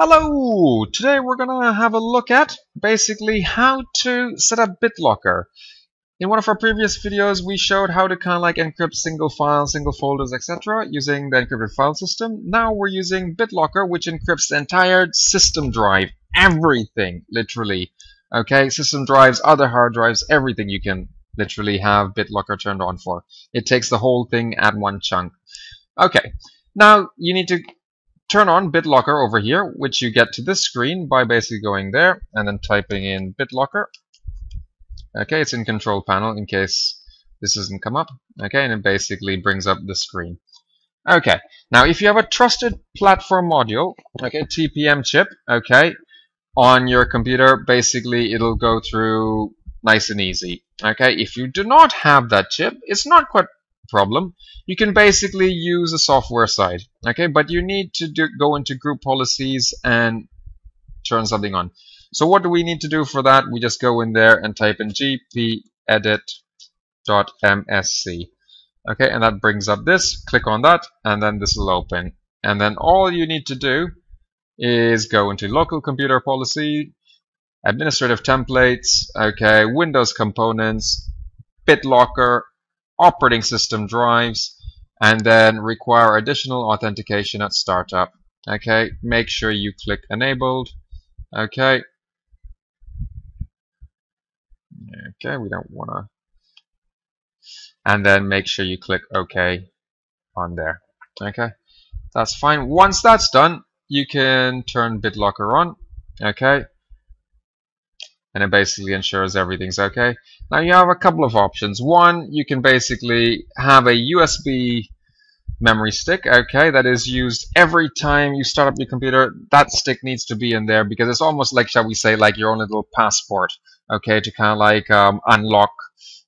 Hello! Today we're gonna have a look at basically how to set up BitLocker. In one of our previous videos we showed how to kind of like encrypt single files, single folders, etc. using the encrypted file system. Now we're using BitLocker which encrypts the entire system drive, everything, literally. Okay, system drives, other hard drives, everything you can literally have BitLocker turned on for. It takes the whole thing at one chunk. Okay, now you need to turn on BitLocker over here, which you get to this screen by basically going there and then typing in BitLocker. Okay, it's in control panel in case this doesn't come up. Okay, and it basically brings up the screen. Okay, now if you have a trusted platform module, okay, TPM chip, okay, on your computer, basically it'll go through nice and easy. Okay, if you do not have that chip, it's not quite problem you can basically use a software side okay? But you need to do, go into group policies and turn something on. So what do we need to do for that? We just go in there and type in gpedit.msc okay? And that brings up this click on that and then this will open. And then all you need to do is go into local computer policy administrative templates okay? Windows components BitLocker operating system drives, and then require additional authentication at startup. Okay, make sure you click enabled. Okay. Okay, we don't want to. And then make sure you click OK on there. Okay, that's fine. Once that's done, you can turn BitLocker on. Okay, and it basically ensures everything's okay. Now you have a couple of options. One, you can basically have a USB memory stick, okay, that is used every time you start up your computer. That stick needs to be in there because it's almost like, shall we say, like your own little passport, okay, to kind of like um, unlock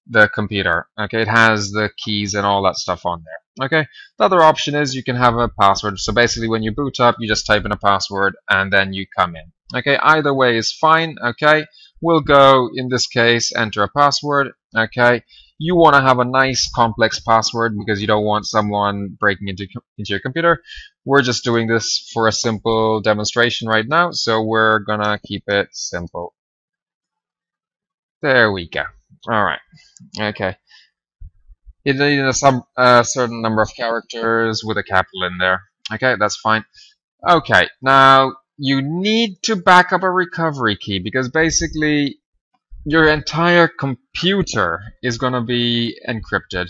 the computer. Okay, it has the keys and all that stuff on there. Okay, the other option is you can have a password. So basically, when you boot up, you just type in a password and then you come in. Okay, either way is fine. Okay, we'll go, in this case, enter a password. Okay, you want to have a nice complex password because you don't want someone breaking into, into your computer. We're just doing this for a simple demonstration right now, so we're gonna keep it simple. There we go. Alright, okay. It needs a uh, certain number of characters with a capital in there. Okay, that's fine. Okay, now you need to back up a recovery key because basically your entire computer is going to be encrypted.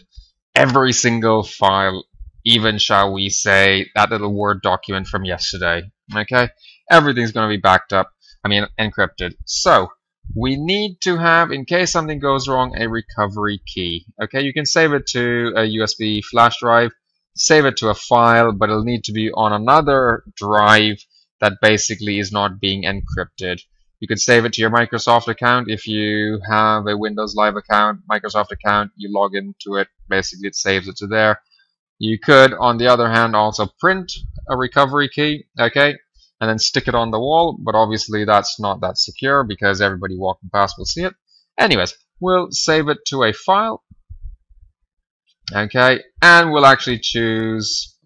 Every single file, even shall we say that little Word document from yesterday. Okay? Everything's going to be backed up, I mean encrypted. So, we need to have, in case something goes wrong, a recovery key. Okay, you can save it to a USB flash drive, save it to a file, but it'll need to be on another drive that basically is not being encrypted. You could save it to your Microsoft account if you have a Windows Live account, Microsoft account, you log into it, basically it saves it to there. You could, on the other hand, also print a recovery key, okay, and then stick it on the wall, but obviously that's not that secure because everybody walking past will see it. Anyways, we'll save it to a file, okay, and we'll actually choose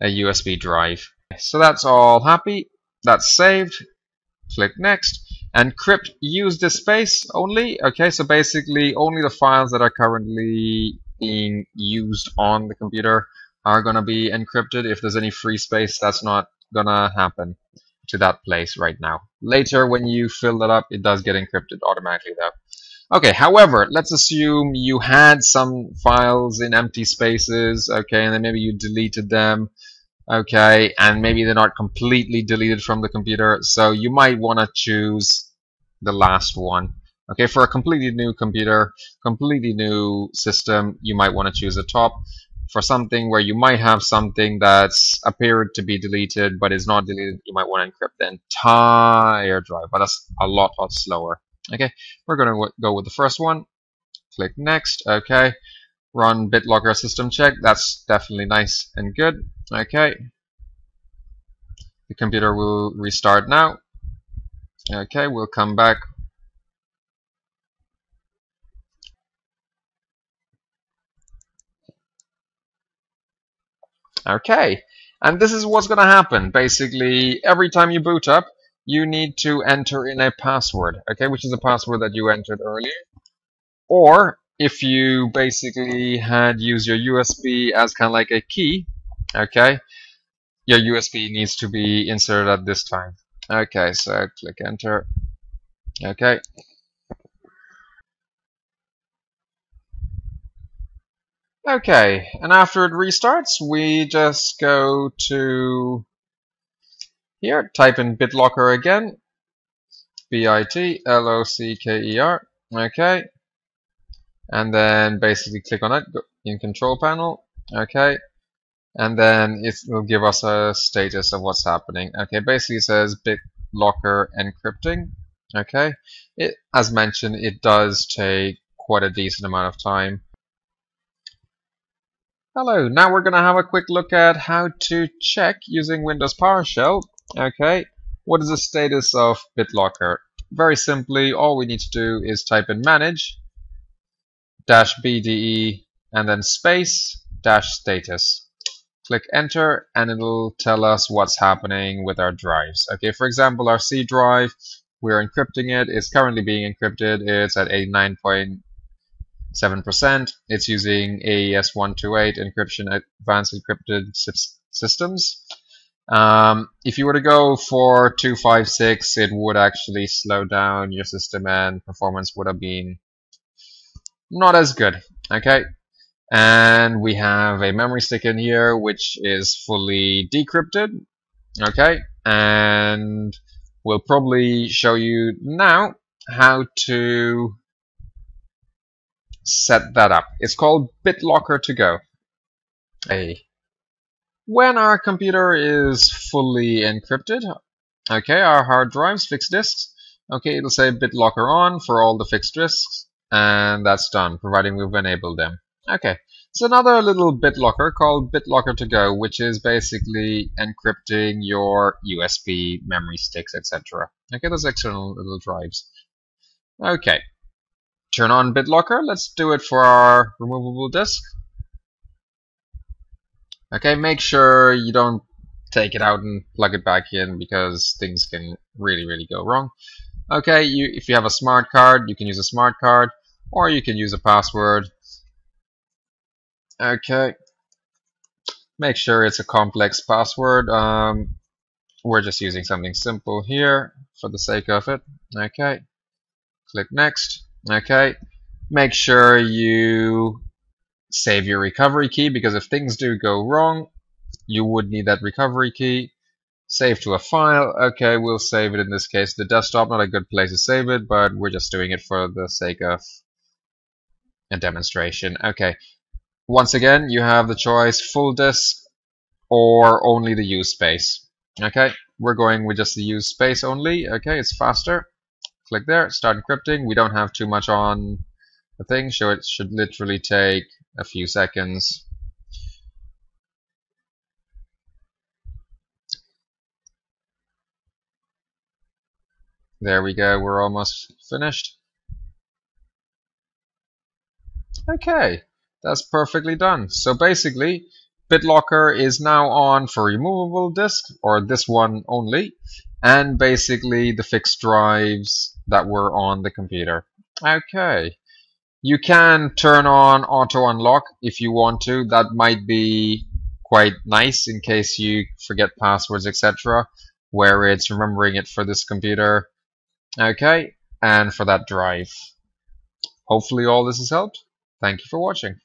a USB drive. So that's all happy. That's saved. Click next. Encrypt use this space only. Okay, so basically only the files that are currently being used on the computer are going to be encrypted. If there's any free space, that's not going to happen to that place right now. Later, when you fill that up, it does get encrypted automatically though. Okay, however, let's assume you had some files in empty spaces, okay, and then maybe you deleted them okay and maybe they're not completely deleted from the computer so you might want to choose the last one. Okay for a completely new computer completely new system you might want to choose the top for something where you might have something that's appeared to be deleted but is not deleted you might want to encrypt the entire drive but that's a lot lot slower. Okay we're gonna go with the first one. Click next okay run BitLocker system check. That's definitely nice and good. Okay. The computer will restart now. Okay, we'll come back. Okay, And this is what's going to happen. Basically, every time you boot up, you need to enter in a password, okay, which is a password that you entered earlier. Or if you basically had used your USB as kind of like a key, okay, your USB needs to be inserted at this time. Okay, so click enter. Okay. Okay, and after it restarts, we just go to here, type in BitLocker again, B-I-T-L-O-C-K-E-R, okay, and then basically click on it in control panel, okay, and then it will give us a status of what's happening. Okay, basically it says BitLocker encrypting, okay, it, as mentioned, it does take quite a decent amount of time. Hello, now we're going to have a quick look at how to check using Windows PowerShell Okay, what is the status of BitLocker? Very simply, all we need to do is type in manage dash BDE and then space dash status. Click enter and it'll tell us what's happening with our drives. Okay, for example, our C drive, we're encrypting it. It's currently being encrypted. It's at 89.7%. It's using AES-128 encryption advanced encrypted systems. Um, if you were to go for 256, it would actually slow down your system and performance would have been not as good. Okay, and we have a memory stick in here which is fully decrypted. Okay, and we'll probably show you now how to set that up. It's called BitLocker to go. A when our computer is fully encrypted, okay, our hard drives, fixed disks, okay, it'll say BitLocker on for all the fixed disks, and that's done, providing we've enabled them. Okay, it's another little BitLocker called BitLocker to go, which is basically encrypting your USB memory sticks, etc. Okay, those external little drives. Okay, turn on BitLocker. Let's do it for our removable disk. Okay, make sure you don't take it out and plug it back in because things can really, really go wrong. Okay, you, if you have a smart card, you can use a smart card or you can use a password. Okay, make sure it's a complex password. Um, we're just using something simple here for the sake of it. Okay, click next. Okay, make sure you save your recovery key because if things do go wrong, you would need that recovery key. Save to a file. Okay, we'll save it in this case. The desktop, not a good place to save it, but we're just doing it for the sake of a demonstration. Okay. Once again, you have the choice full disk or only the use space. Okay, we're going with just the use space only. Okay, it's faster. Click there, start encrypting. We don't have too much on the thing, so it should literally take a few seconds. There we go, we're almost finished. Okay, that's perfectly done. So basically, BitLocker is now on for removable disk, or this one only, and basically the fixed drives that were on the computer. Okay, you can turn on auto unlock if you want to. That might be quite nice in case you forget passwords, etc. Where it's remembering it for this computer. Okay, and for that drive. Hopefully all this has helped. Thank you for watching.